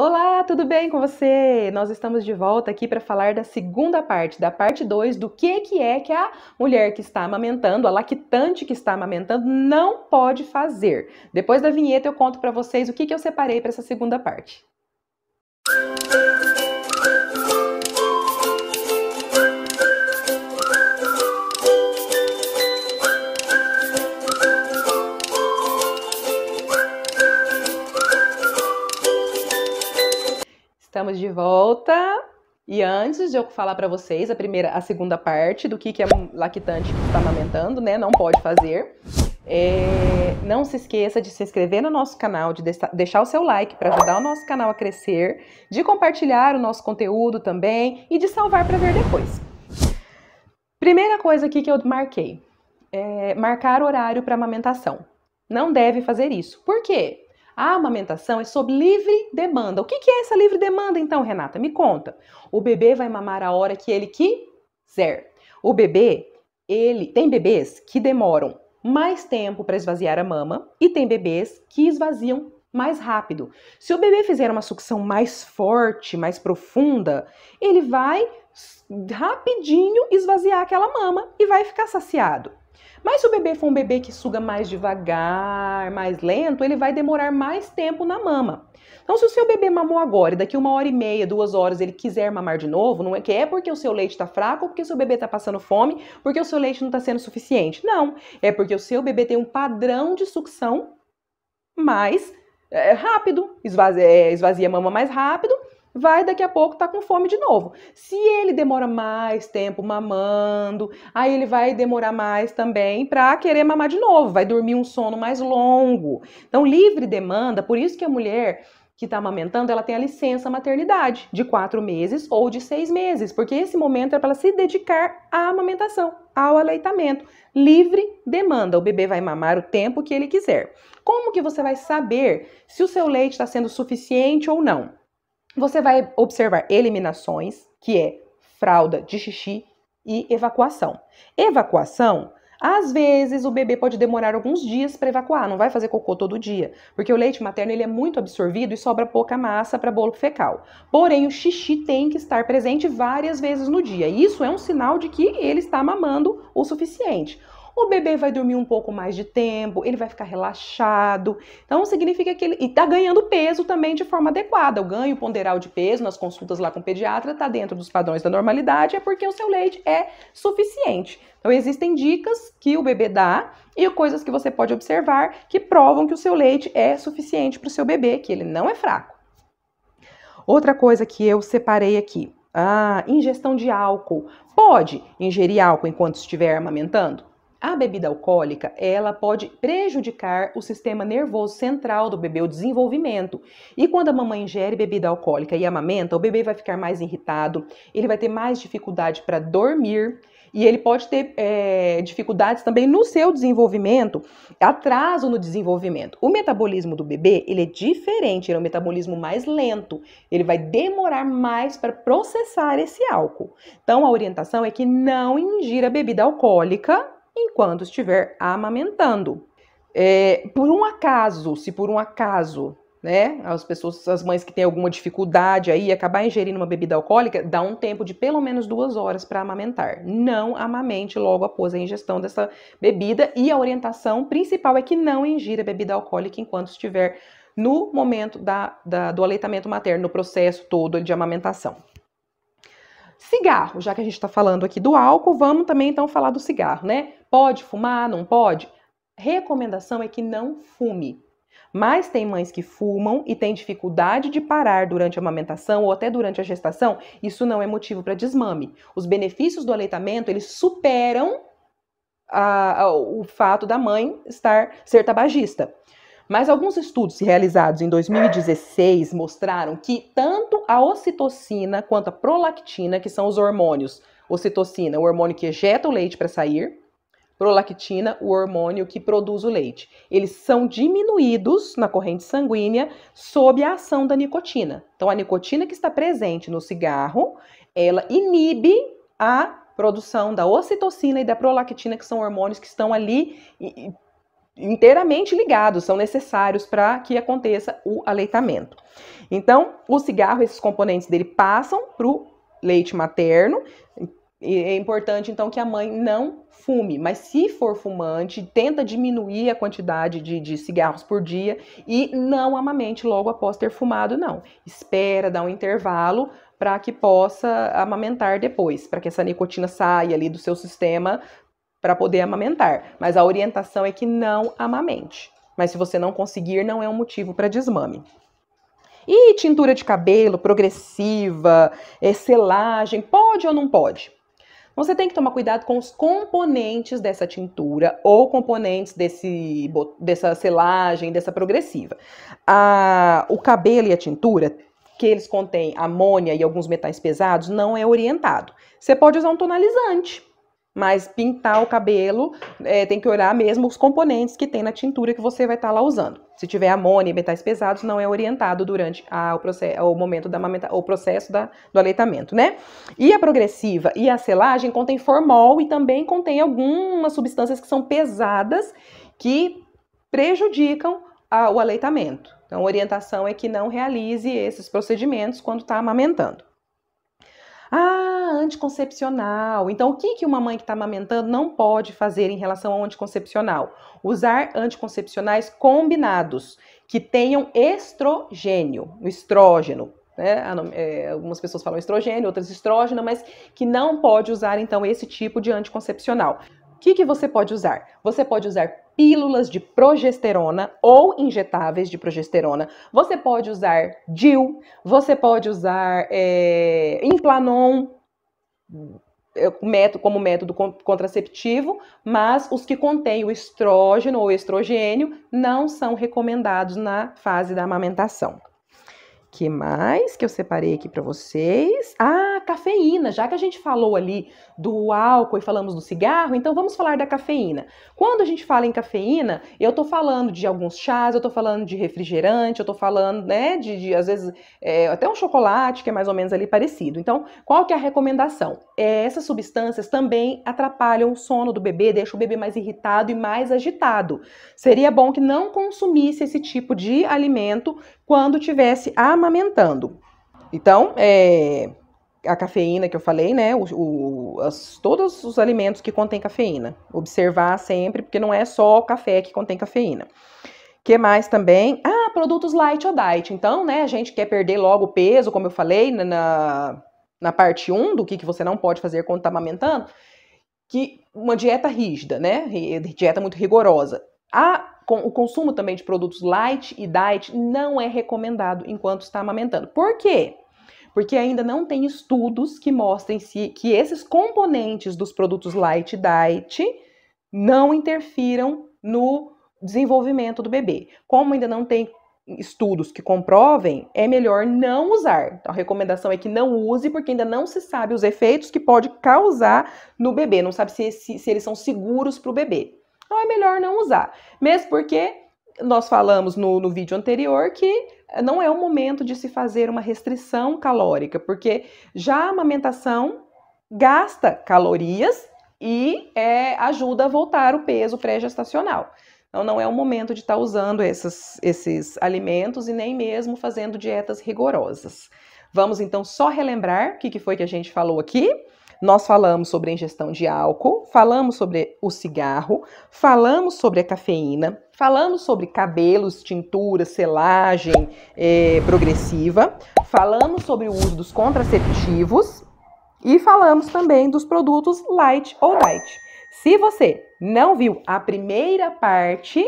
Olá, tudo bem com você? Nós estamos de volta aqui para falar da segunda parte, da parte 2, do que, que é que a mulher que está amamentando, a lactante que está amamentando, não pode fazer. Depois da vinheta eu conto para vocês o que, que eu separei para essa segunda parte. Estamos de volta. E antes de eu falar para vocês a primeira, a segunda parte do que, que é um lactante que está amamentando, né? Não pode fazer. É, não se esqueça de se inscrever no nosso canal, de deixar o seu like para ajudar o nosso canal a crescer, de compartilhar o nosso conteúdo também e de salvar para ver depois. Primeira coisa aqui que eu marquei: é marcar horário para amamentação. Não deve fazer isso. Por quê? A amamentação é sob livre demanda. O que, é essa livre demanda, então, Renata? Me conta. O bebê vai mamar a hora que ele quiser. O bebê, ele tem bebês que demoram mais tempo para esvaziar a mama e tem bebês que esvaziam mais rápido. Se o bebê fizer uma sucção mais forte, mais profunda, ele vai rapidinho esvaziar aquela mama e vai ficar saciado. Mas se o bebê for um bebê que suga mais devagar, mais lento, ele vai demorar mais tempo na mama. Então, se o seu bebê mamou agora e daqui uma hora e meia, duas horas, ele quiser mamar de novo, não é que é porque o seu leite está fraco ou porque o seu bebê está passando fome, porque o seu leite não está sendo suficiente. Não, é porque o seu bebê tem um padrão de sucção mais é, rápido, esvazia, é, esvazia a mama mais rápido vai daqui a pouco estar tá com fome de novo. Se ele demora mais tempo mamando, aí ele vai demorar mais também para querer mamar de novo, vai dormir um sono mais longo. Então, livre demanda, por isso que a mulher que está amamentando, ela tem a licença maternidade de quatro meses ou de seis meses, porque esse momento é para ela se dedicar à amamentação, ao aleitamento. Livre demanda, o bebê vai mamar o tempo que ele quiser. Como que você vai saber se o seu leite está sendo suficiente ou não? Você vai observar eliminações, que é fralda de xixi e evacuação. Evacuação, às vezes o bebê pode demorar alguns dias para evacuar, não vai fazer cocô todo dia, porque o leite materno ele é muito absorvido e sobra pouca massa para bolo fecal. Porém, o xixi tem que estar presente várias vezes no dia. Isso é um sinal de que ele está mamando o suficiente o bebê vai dormir um pouco mais de tempo, ele vai ficar relaxado. Então, significa que ele está ganhando peso também de forma adequada. O ganho ponderal de peso nas consultas lá com o pediatra está dentro dos padrões da normalidade, é porque o seu leite é suficiente. Então, existem dicas que o bebê dá e coisas que você pode observar que provam que o seu leite é suficiente para o seu bebê, que ele não é fraco. Outra coisa que eu separei aqui. Ah, ingestão de álcool. Pode ingerir álcool enquanto estiver amamentando? A bebida alcoólica, ela pode prejudicar o sistema nervoso central do bebê, o desenvolvimento. E quando a mamãe ingere bebida alcoólica e amamenta, o bebê vai ficar mais irritado, ele vai ter mais dificuldade para dormir e ele pode ter é, dificuldades também no seu desenvolvimento, atraso no desenvolvimento. O metabolismo do bebê, ele é diferente, ele é um metabolismo mais lento, ele vai demorar mais para processar esse álcool. Então, a orientação é que não ingira bebida alcoólica enquanto estiver amamentando. É, por um acaso, se por um acaso, né, as pessoas, as mães que têm alguma dificuldade aí, acabar ingerindo uma bebida alcoólica, dá um tempo de pelo menos duas horas para amamentar. Não amamente logo após a ingestão dessa bebida e a orientação principal é que não ingira bebida alcoólica enquanto estiver no momento da, da, do aleitamento materno, no processo todo de amamentação. Cigarro, já que a gente está falando aqui do álcool, vamos também então falar do cigarro, né? Pode fumar? Não pode? Recomendação é que não fume. Mas tem mães que fumam e têm dificuldade de parar durante a amamentação ou até durante a gestação. Isso não é motivo para desmame. Os benefícios do aleitamento eles superam a, a, o fato da mãe estar ser tabagista. Mas alguns estudos realizados em 2016 mostraram que tanto a ocitocina quanto a prolactina, que são os hormônios, ocitocina, o hormônio que ejeta o leite para sair, prolactina, o hormônio que produz o leite. Eles são diminuídos na corrente sanguínea sob a ação da nicotina. Então, a nicotina que está presente no cigarro, ela inibe a produção da ocitocina e da prolactina, que são hormônios que estão ali inteiramente ligados, são necessários para que aconteça o aleitamento. Então, o cigarro, esses componentes dele passam para o leite materno. É importante, então, que a mãe não fume, mas se for fumante, tenta diminuir a quantidade de, de cigarros por dia e não amamente logo após ter fumado, não. Espera, dá um intervalo para que possa amamentar depois, para que essa nicotina saia ali do seu sistema para poder amamentar. Mas a orientação é que não amamente. Mas se você não conseguir, não é um motivo para desmame. E tintura de cabelo progressiva, é, selagem, pode ou não pode? Você tem que tomar cuidado com os componentes dessa tintura ou componentes desse, dessa selagem, dessa progressiva. A, o cabelo e a tintura, que eles contêm amônia e alguns metais pesados, não é orientado. Você pode usar um tonalizante, mas pintar o cabelo é, tem que olhar mesmo os componentes que tem na tintura que você vai estar tá lá usando. Se tiver amônia e metais pesados, não é orientado durante a, o, processo, o momento da o processo da, do aleitamento, né? E a progressiva e a selagem contém formol e também contém algumas substâncias que são pesadas que prejudicam a, o aleitamento. Então, a orientação é que não realize esses procedimentos quando está amamentando. Ah, anticoncepcional. Então, o que, que uma mãe que está amamentando não pode fazer em relação ao anticoncepcional? Usar anticoncepcionais combinados, que tenham estrogênio, estrógeno. Né? É, algumas pessoas falam estrogênio, outras estrógeno, mas que não pode usar, então, esse tipo de anticoncepcional. O que, que você pode usar? Você pode usar pílulas de progesterona ou injetáveis de progesterona. Você pode usar DIL, você pode usar é, Implanon como método contraceptivo, mas os que contêm o estrógeno ou estrogênio não são recomendados na fase da amamentação que mais que eu separei aqui para vocês? Ah, cafeína. Já que a gente falou ali do álcool e falamos do cigarro, então vamos falar da cafeína. Quando a gente fala em cafeína, eu tô falando de alguns chás, eu tô falando de refrigerante, eu tô falando, né, de, de às vezes é, até um chocolate que é mais ou menos ali parecido. Então, qual que é a recomendação? É, essas substâncias também atrapalham o sono do bebê, deixam o bebê mais irritado e mais agitado. Seria bom que não consumisse esse tipo de alimento quando tivesse amamentando. Então, é, a cafeína que eu falei, né? O, o, as, todos os alimentos que contêm cafeína. Observar sempre, porque não é só o café que contém cafeína. que mais também? Ah, produtos light ou diet. Então, né, a gente quer perder logo o peso, como eu falei na, na parte 1 do que, que você não pode fazer quando está amamentando, que uma dieta rígida, né? Dieta muito rigorosa. A o consumo também de produtos light e diet não é recomendado enquanto está amamentando. Por quê? Porque ainda não tem estudos que mostrem se, que esses componentes dos produtos light e diet não interfiram no desenvolvimento do bebê. Como ainda não tem estudos que comprovem, é melhor não usar. Então, a recomendação é que não use, porque ainda não se sabe os efeitos que pode causar no bebê. Não sabe se, se, se eles são seguros para o bebê. Então é melhor não usar. Mesmo porque nós falamos no, no vídeo anterior que não é o momento de se fazer uma restrição calórica, porque já a amamentação gasta calorias e é, ajuda a voltar o peso pré-gestacional. Então, não é o momento de estar tá usando esses, esses alimentos e nem mesmo fazendo dietas rigorosas. Vamos então só relembrar o que, que foi que a gente falou aqui. Nós falamos sobre a ingestão de álcool, falamos sobre o cigarro, falamos sobre a cafeína, falamos sobre cabelos, tintura, selagem é, progressiva, falamos sobre o uso dos contraceptivos e falamos também dos produtos light ou diet. Se você não viu a primeira parte,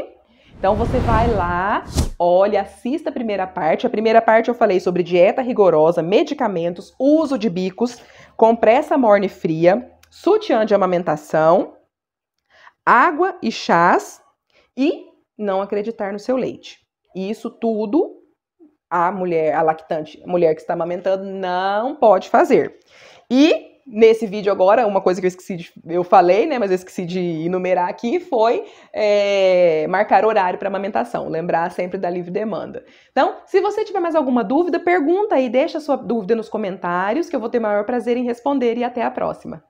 então você vai lá, olha, assista a primeira parte. A primeira parte eu falei sobre dieta rigorosa, medicamentos, uso de bicos compressa morne fria, sutiã de amamentação, água e chás e não acreditar no seu leite. E isso tudo a mulher, a lactante, a mulher que está amamentando não pode fazer. E nesse vídeo agora, uma coisa que eu esqueci de, eu falei, né, mas eu esqueci de enumerar aqui, foi é, marcar horário para amamentação, lembrar sempre da livre demanda. Então, se você tiver mais alguma dúvida, pergunta aí, deixa a sua dúvida nos comentários, que eu vou ter maior prazer em responder e até a próxima.